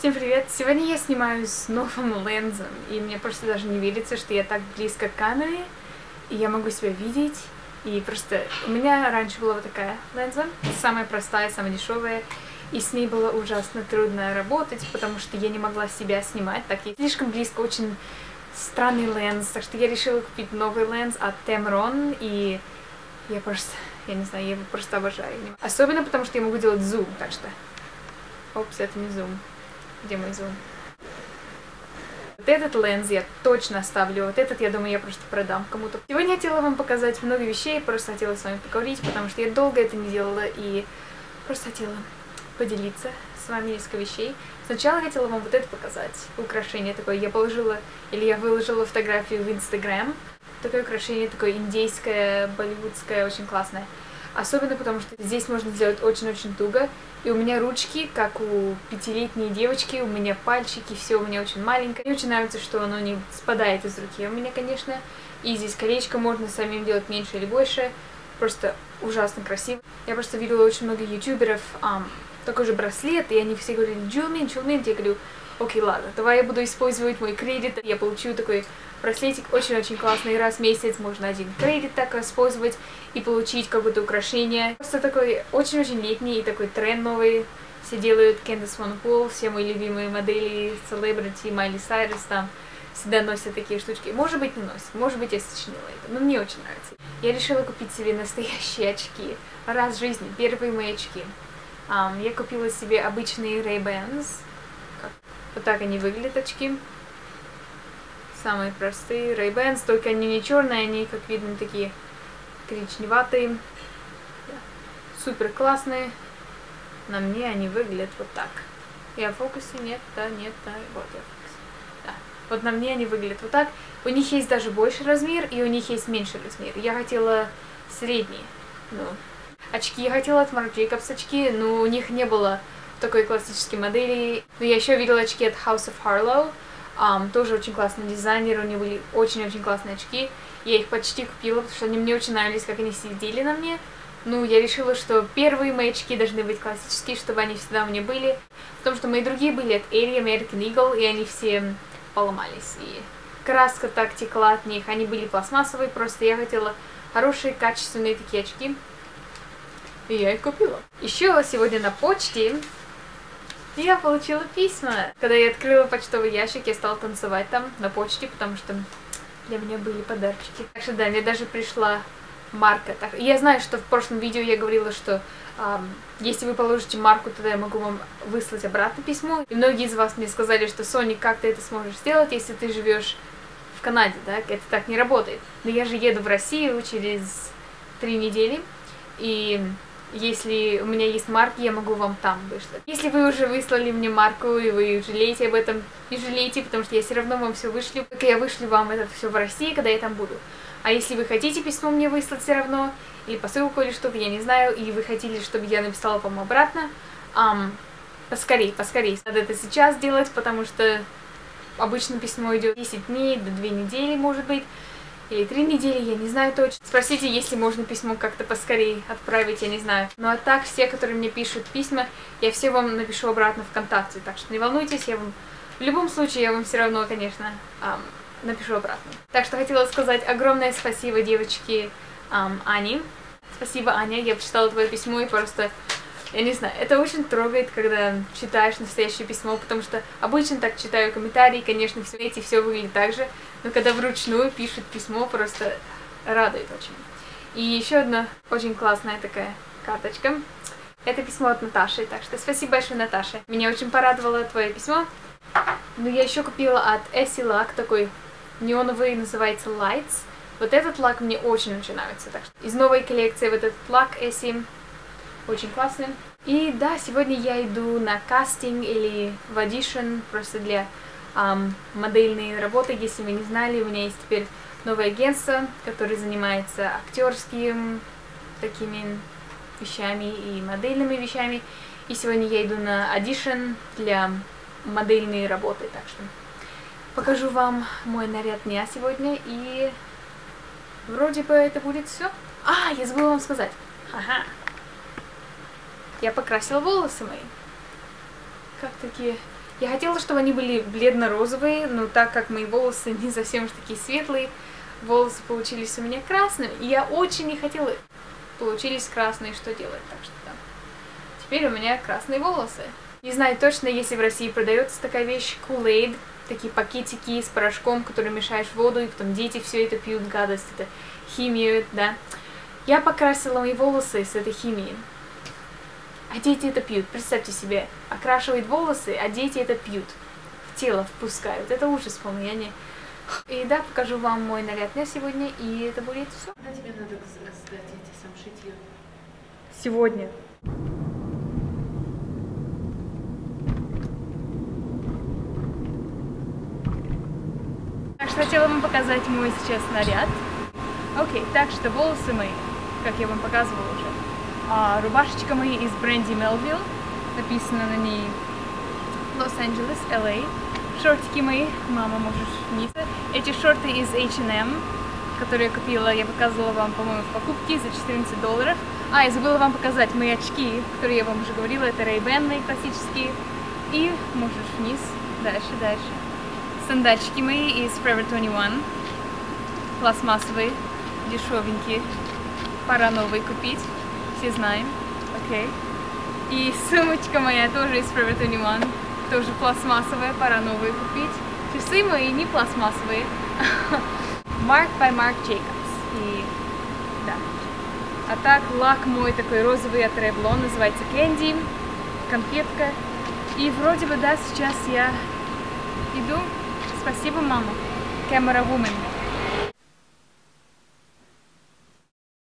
Всем привет! Сегодня я снимаю с новым линзом, и мне просто даже не верится, что я так близко к камере, и я могу себя видеть. И просто у меня раньше была вот такая линза, самая простая, самая дешевая, и с ней было ужасно трудно работать, потому что я не могла себя снимать, так и слишком близко, очень странный линз, так что я решила купить новый линз от Tamron, и я просто, я не знаю, я его просто обожаю. Особенно потому, что я могу делать зум, так что... Опс, это не зум. Где мой зум? Вот этот ленз я точно оставлю, вот этот, я думаю, я просто продам кому-то. Сегодня я хотела вам показать много вещей, просто хотела с вами поговорить, потому что я долго это не делала и просто хотела поделиться с вами несколько вещей. Сначала я хотела вам вот это показать, украшение такое. Я положила, или я выложила фотографию в Инстаграм. Такое украшение, такое индейское, болливудское, очень классное. Особенно потому, что здесь можно сделать очень-очень туго. И у меня ручки, как у пятилетней девочки, у меня пальчики, все у меня очень маленькое. Мне очень нравится, что оно не спадает из руки у меня, конечно. И здесь колечко можно самим делать меньше или больше. Просто ужасно красиво. Я просто видела очень много ютуберов, um, такой же браслет, и они все говорили, Джулмин, Джулмин, я говорю, окей, ладно, давай я буду использовать мой кредит, я получу такой браслетик очень-очень классный, раз в месяц можно один кредит так использовать и получить какое-то украшение. Просто такой очень-очень летний и такой тренд новый, все делают Candice Van Pool, все мои любимые модели, celebrity, Майли Сайрес там, всегда носят такие штучки. Может быть, не носят, может быть, я сочинила это, но мне очень нравится. Я решила купить себе настоящие очки. Раз в жизни, первые мои очки. Um, я купила себе обычные Ray-Bans. Вот так они выглядят, очки. Самые простые Ray-Bans, только они не черные, они, как видно, такие коричневатые. Супер классные. На мне они выглядят вот так. Я в фокусе? Нет, да, нет, да, вот я в фокусе. Да. Вот на мне они выглядят вот так. У них есть даже больше размер, и у них есть меньше размер. Я хотела средний. Ну, очки. Я хотела от Marc Jacobs очки, но у них не было такой классической модели. Но я еще видела очки от House of Harlow. Um, тоже очень классный дизайнер, у них были очень-очень классные очки. Я их почти купила, потому что они мне очень нравились, как они сидели на мне. Ну, я решила, что первые мои очки должны быть классические, чтобы они всегда у меня были. Потому что мои другие были от Aerie American Eagle, и они все поломались. И краска так текла от них. Они были пластмассовые, просто я хотела хорошие, качественные такие очки. И я их купила. Еще сегодня на почте я получила письма. Когда я открыла почтовый ящик, я стала танцевать там на почте, потому что для меня были подарочки. Так что да, мне даже пришла марка. Так, я знаю, что в прошлом видео я говорила, что эм, если вы положите марку, тогда я могу вам выслать обратно письмо. И многие из вас мне сказали, что Сони, как ты это сможешь сделать, если ты живешь в Канаде, да? Это так не работает. Но я же еду в Россию через три недели, и если у меня есть марки, я могу вам там выслать. Если вы уже выслали мне марку, и вы жалеете об этом, не жалейте, потому что я все равно вам все вышлю, как я вышлю вам это все в России, когда я там буду. А если вы хотите письмо мне выслать все равно, или посылку, или что-то, я не знаю, и вы хотели, чтобы я написала вам обратно, um, поскорей, поскорей. Надо это сейчас делать, потому что обычно письмо идет 10 дней до 2 недели, может быть или три недели, я не знаю точно. Спросите, если можно письмо как-то поскорее отправить, я не знаю. Ну а так, все, которые мне пишут письма, я все вам напишу обратно ВКонтакте, так что не волнуйтесь, я вам... В любом случае, я вам все равно, конечно, эм, напишу обратно. Так что хотела сказать огромное спасибо девочке эм, Ане. Спасибо, Аня, я прочитала твое письмо и просто я не знаю, это очень трогает, когда читаешь настоящее письмо, потому что обычно так читаю комментарии, конечно, все эти все выглядит так же, но когда вручную пишут письмо, просто радует очень. И еще одна очень классная такая карточка. Это письмо от Наташи, так что спасибо большое, Наташа. Меня очень порадовало твое письмо. Но я еще купила от Essie Lac такой неоновый, называется Lights. Вот этот лак мне очень-очень нравится. Так что из новой коллекции вот этот лак Essie очень классный. И да, сегодня я иду на кастинг или в audition просто для um, модельной работы. Если вы не знали, у меня есть теперь новое агентство, которое занимается актерскими такими вещами и модельными вещами. И сегодня я иду на audition для модельной работы, так что покажу вам мой наряд дня сегодня и вроде бы это будет все. А, я забыла вам сказать. Ага. Я покрасила волосы мои. Как такие Я хотела, чтобы они были бледно-розовые, но так как мои волосы не совсем уж такие светлые, волосы получились у меня красными, и я очень не хотела получились красные, что делать, так что да. Теперь у меня красные волосы. Не знаю точно, если в России продается такая вещь Kool-Aid, такие пакетики с порошком, которые мешаешь воду, и потом дети все это пьют, гадость, это химию, да. Я покрасила мои волосы с этой химией. А дети это пьют. Представьте себе, окрашивают волосы, а дети это пьют. В тело впускают. Это ужас, по-моему, я не... И да, покажу вам мой наряд на сегодня, и это будет все. Когда тебе надо сдать эти сам шитье? Сегодня. Так что хотела вам показать мой сейчас наряд. Окей, так что волосы мои, как я вам показывала уже. А, рубашечка моя из бренди Melville, написано на ней Лос-Анджелес, Л.А. Шортики мои, мама, можешь вниз. Эти шорты из H&M, которые я купила, я показывала вам, по-моему, в покупке за 14 долларов. А, я забыла вам показать мои очки, которые я вам уже говорила, это Ray-Ban классические. И можешь вниз, дальше, дальше. Сандальчики мои из Forever 21, пластмассовые, дешевенькие. Пора новые купить, все знаем, окей. Okay. И сумочка моя тоже из Forever 21, тоже пластмассовая, пора новые купить. Часы мои не пластмассовые. Mark by Marc Jacobs. И да. А так лак мой такой розовый от Revlon, называется Candy, конфетка. И вроде бы, да, сейчас я иду. Спасибо, мама. Camera Woman.